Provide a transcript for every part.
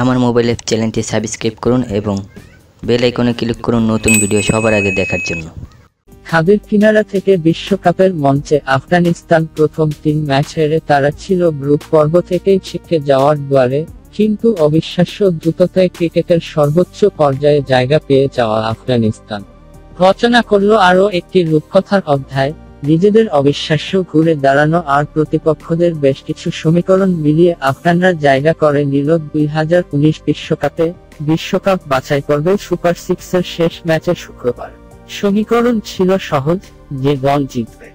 আমার মোবাইলের চ্যানেলটি সাবস্ক্রাইব করুন এবং বেল আইকনে ক্লিক করুন নতুন ভিডিও সবার আগে দেখার জন্য। খাদের কিনারা থেকে বিশ্বকাপের মঞ্চে আফগানিস্তান প্রথম তিন ম্যাচ হেরে তারা ছিল গ্রুপ পর্ব থেকেই ছিটকে যাওয়ার দুয়ারে, কিন্তু অবিশ্বাস্য দ্রুততায় ক্রিকেটের সর্বোচ্চ পর্যায়ে জায়গা পেয়ে যাওয়া আফগানিস্তান। রচনা করল আরও একটি রূপকথার অধ্যায় নিজেদের অবিশ্বাস্য ঘুরে দাঁড়ানো আর প্রতিপক্ষদের বেশ কিছু সমীকরণ মিলিয়ে আফগানরা জায়গা করে নিল দুই হাজার উনিশ বিশ্বকাপে বিশ্বকাপ বাছাই করবে সুপার সিক্সের শেষ ম্যাচে শুক্রবার। সমীকরণ ছিল সহজ, যে দল জিতবে।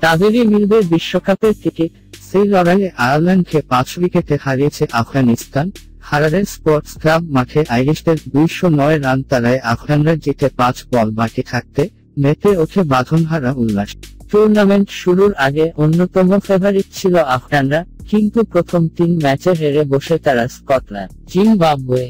তাদেরই মিলবে বিশ্বকাপের টিকিট। সেই লড়াইয়ে আয়ারল্যান্ডকে পাঁচ উইকেটে হারিয়েছে আফগানিস্তান। হারারের স্পোর্টস ক্লাব মাঠে আইরিশদের দুইশো নয় রান তারায় আফগানরা জিতে পাঁচ বল বাকি থাকতে মেতে ওঠে বাঁধনহারা উল্লাস। টুর্নামেন্ট শুরুর আগে অন্যতম ফেভারিট ছিল আফগানরা, কিন্তু প্রথম তিন ম্যাচে হেরে বসে তারা স্কটল্যান্ড, জিম্বাবুয়ে।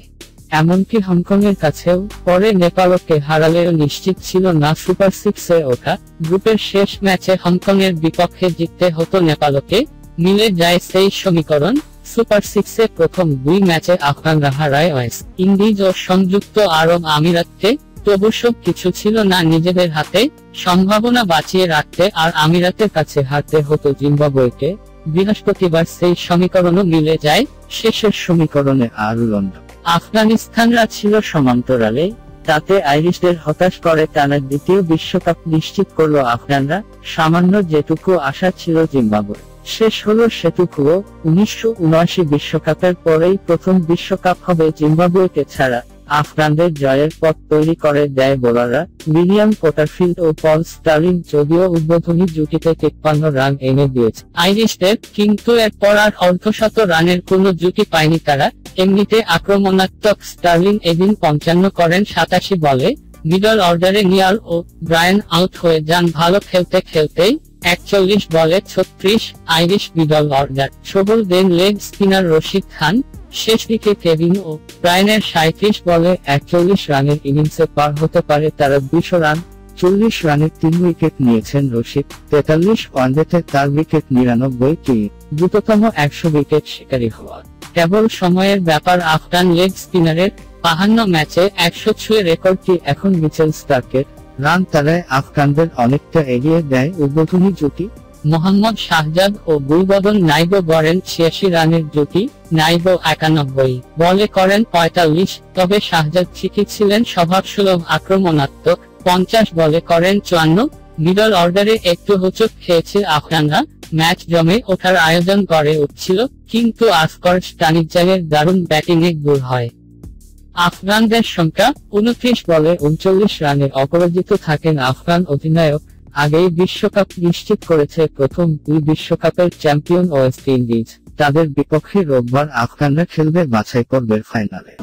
এমনকি হংকং এর কাছেও, পরে নেপালকে হারালেও নিশ্চিত ছিল না সুপার সিক্সে ওঠা গ্রুপের শেষ ম্যাচে হংকং এর বিপক্ষে জিততে হতো নেপালকে, মিলে যায় সেই সমীকরণ, সুপার সিক্সে প্রথম দুই ম্যাচে আফগানরা হারায় ওয়েস্ট ইন্ডিজ ও সংযুক্ত আরব আমিরাতকে তবু সব কিছু ছিল না নিজেদের হাতে। সম্ভাবনা বাঁচিয়ে রাখতে আর আমিরাতের কাছে হারতে হতো জিম্বাবুয়েকে। বৃহস্পতিবার সেই সমীকরণও মিলে যায় শেষের সমীকরণে। আর লন্ডন আফগানিস্তানরা ছিল সমান্তরালে, তাতে আইরিশদের হতাশ করে টানা দ্বিতীয় বিশ্বকাপ নিশ্চিত করল আফগানরা, সামান্য যেটুকু আশা ছিল জিম্বাবুয়ে। শেষ হলো সেটুকুও, উনিশশো বিশ্বকাপের পরেই প্রথম বিশ্বকাপ হবে জিম্বাবুয়েকে ছাড়া। আফগানদের জয়ের পথ তৈরি করে দেয় বোলাররা। উইলিয়াম পোটারফিল্ড ও পল স্টার্লিং যদিও উদ্বোধনী জুটিতে তিপ্পান্ন রান এনে দিয়েছে। আইরিশদের কিন্তু এরপর আর অর্ধশত রানের কোনো জুটি পায়নি তারা। এমনিতে আক্রমণাত্মক স্টার্লিং এদিন পঞ্চান্ন করেন সাতাশি বলে। মিডল অর্ডারে নিয়াল ও ব্রায়ান আউট হয়ে যান ভালো খেলতে খেলতেই। একচল্লিশ বলে ছত্রিশ আইরিশ মিডল অর্ডার। সবল দেন লেগ স্পিনার রশিদ খান। শেষ দিকে কেভিন ও ব্রায়ানের সাঁত্রিশ বলে একচল্লিশ রানের ইনিংসে পার হতে পারে তারা দুশো রান। চল্লিশ রানে তিন উইকেট নিয়েছেন রশিদ। তেতাল্লিশ ওয়ানডেতে তার উইকেট নিরানব্বই টি দ্রুততম একশো উইকেট শিকারী হওয়া। কেবল সময়ের ব্যাপার আফগান লেগ স্পিনারের বাহান্ন ম্যাচে একশো ছুঁয়ে রেকর্ডটি এখন মিচেল স্টার্কের রান তারায় আফগানদের অনেকটা এগিয়ে দেয় উদ্বোধনী জুটি। মোহাম্মদ শাহজাদ ও গুলবদন নাইব গড়েন ছিয়াশি রানের জুটি, নাইব একানব্বই। বলে করেন পঁয়তাল্লিশ, তবে শাহজাদ ঠিকই ছিলেন স্বভাবসুলভ, আক্রমণাত্মক। পঞ্চাশ বলে করেন চুয়ান্ন। মিডল অর্ডারে একটু হোচট খেয়েছে আফগানরা। ম্যাচ জমে ওঠার আয়োজন করে উঠছিল, কিন্তু আসকর স্টানিজারের দারুণ ব্যাটিংয়ে দূর হয়। আফগানদের সংখ্যা উনত্রিশ বলে উনচল্লিশ রানে অপরাজিত থাকেন আফগান অধিনায়ক, আগেই বিশ্বকাপ নিশ্চিত করেছে প্রথম দুই বিশ্বকাপের চ্যাম্পিয়ন ওয়েস্ট ইন্ডিজ। তাদের বিপক্ষে রোববার আফগানরা খেলবে বাছাই পর্বের ফাইনালে।